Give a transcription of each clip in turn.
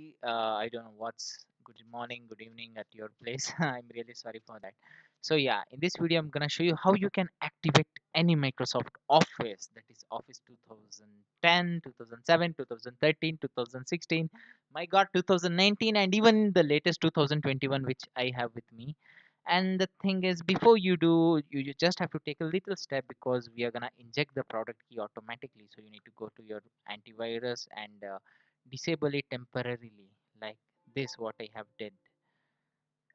uh, I don't know what's good morning, good evening at your place. I'm really sorry for that. So yeah, in this video, I'm gonna show you how you can activate any Microsoft Office that is Office 2010, 2007, 2013, 2016, my God, 2019, and even the latest 2021, which I have with me. And the thing is, before you do, you, you just have to take a little step because we are gonna inject the product key automatically. So you need to go to your antivirus and uh, disable it temporarily like this what i have did.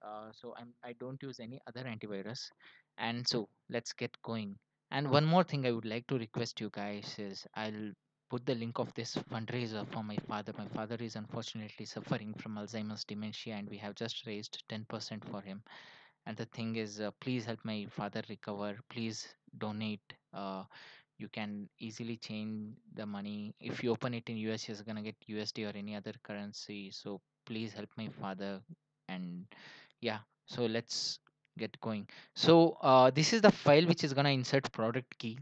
Uh, so i'm i don't use any other antivirus. And so let's get going. And one more thing i would like to request you guys is i'll put the link of this fundraiser for my father. My father is unfortunately suffering from alzheimer's dementia and we have just raised 10% for him. And the thing is uh, please help my father recover. Please donate uh, you can easily change the money. If you open it in us you're gonna get usd or any other currency. So please help my father. And yeah so let's get going. So uh, this is the file which is gonna insert product key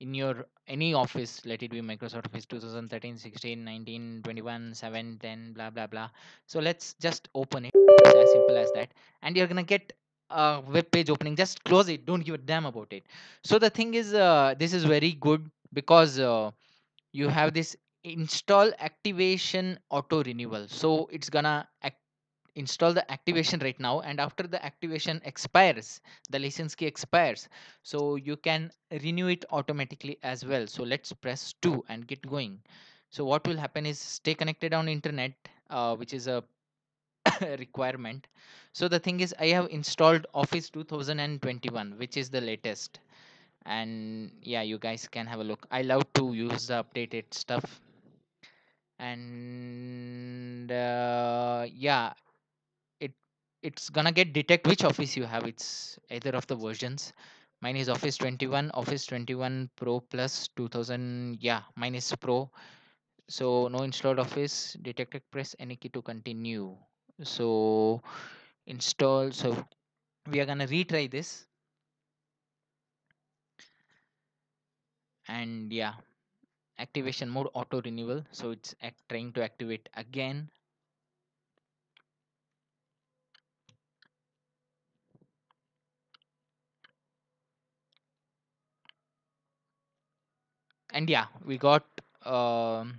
in your any office. Let it be microsoft office 2013 16 19 21 7 10 blah blah blah. So let's just open it. It's as simple as that. And you're gonna get a web page opening just close it don't give a damn about it. So the thing is uh, this is very good because uh, you have this install activation auto renewal. So it's gonna act- install the activation right now and after the activation expires the license key expires so you can renew it automatically as well. So let's press 2 and get going. So what will happen is stay connected on internet uh, which is a requirement. So the thing is i have installed office 2021 which is the latest. And yeah you guys can have a look. I love to use the updated stuff. And uh, yeah it it's gonna get detect which office you have. It's either of the versions. Mine is office 21 office 21 pro plus 2000 yeah mine is pro. So no installed office detected press any key to continue so install so we are gonna retry this. And yeah activation mode auto renewal. So it's trying to activate again. And yeah we got um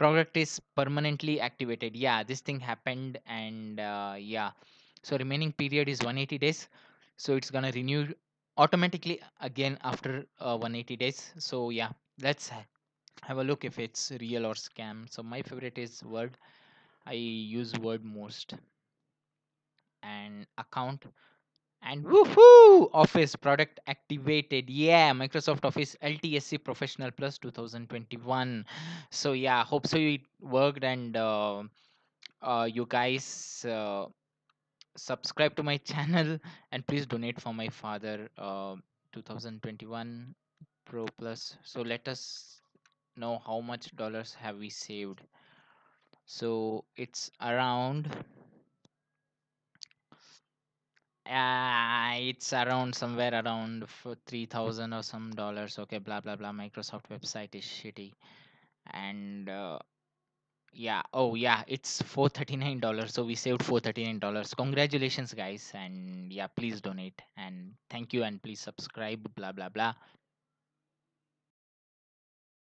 product is permanently activated. Yeah this thing happened and uh, yeah. So remaining period is 180 days. So it's gonna renew automatically again after uh, 180 days. So yeah let's ha- have a look if it's real or scam. So my favorite is word. I use word most. And account and woohoo! Office product activated. Yeah microsoft office ltsc professional plus 2021 so yeah hope so it worked and uh, uh, you guys uh, subscribe to my channel and please donate for my father uh, 2021 pro plus. So let us know how much dollars have we saved. So it's around uh, it's around somewhere around for 3000 or some dollars okay blah blah blah microsoft website is shitty. And uh, yeah oh yeah it's 439 dollars so we saved 439 dollars. Congratulations guys and yeah please donate. And thank you and please subscribe blah blah blah